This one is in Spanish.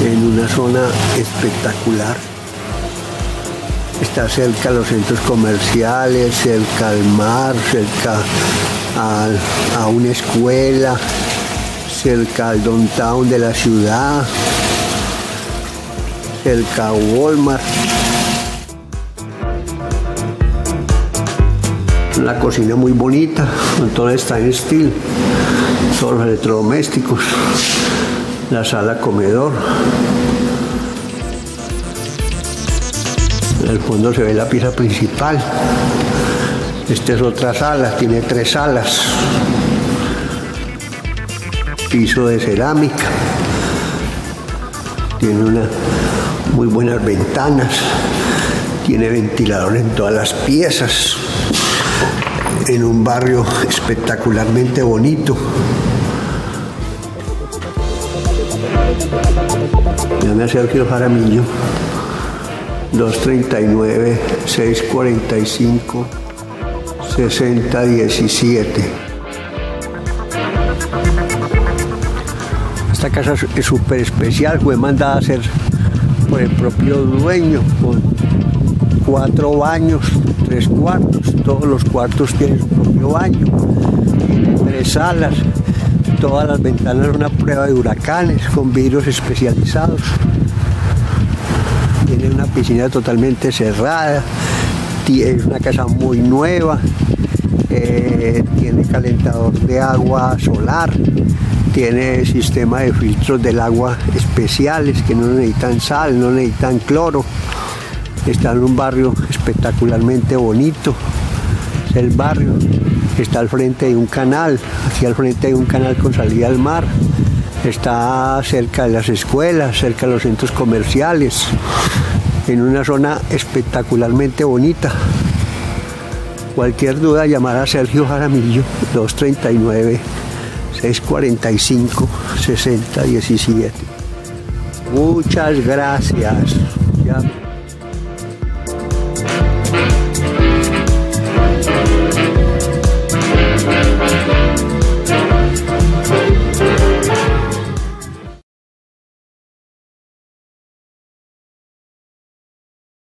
en una zona espectacular. Está cerca a los centros comerciales, cerca al mar, cerca a, una escuela, cerca al downtown de la ciudad, cerca a Walmart. La cocina muy bonita, todo está en estilo, todos los electrodomésticos, la sala comedor. En el fondo se ve la pieza principal. Esta es otra sala, tiene tres salas. Piso de cerámica. Tiene una muy buenas ventanas. Tiene ventilador en todas las piezas. En un barrio espectacularmente bonito. Llame a Sergio Jaramillo. 239 645 6017. Esta casa es súper especial, fue mandada a hacer por el propio dueño, cuatro baños, tres cuartos, todos los cuartos tienen su propio baño, tres salas, todas las ventanas una prueba de huracanes con vidrios especializados. Tiene una piscina totalmente cerrada, es una casa muy nueva, eh, tiene calentador de agua solar, tiene sistema de filtros del agua especiales que no necesitan sal, no necesitan cloro. Está en un barrio espectacularmente bonito. El barrio está al frente de un canal, hacia al frente de un canal con salida al mar. Está cerca de las escuelas, cerca de los centros comerciales, en una zona espectacularmente bonita. Cualquier duda, llamar a Sergio Jaramillo, 239 645 6017. Muchas gracias.